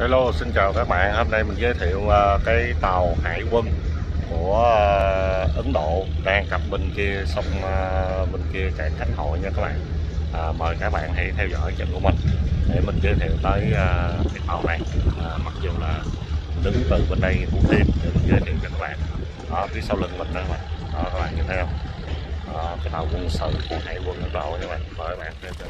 Hello, xin chào các bạn. Hôm nay mình giới thiệu ờ, cái tàu hải quân của ờ, Ấn Độ đang cập bên kia sông ờ, bên kia cảng Khánh Hội nha các bạn. À, mời các bạn hãy theo dõi trận của mình để mình giới thiệu tới cái tàu này. À, mặc dù là đứng từ bên đây Thủ Thiêm để mình giới thiệu cho các bạn. Đó, phía sau lưng mình đó các bạn. Đó, các bạn nhìn thấy không? Đó, cái tàu quân sự của hải quân Ấn Độ nha các bạn. Mời các bạn theo dõi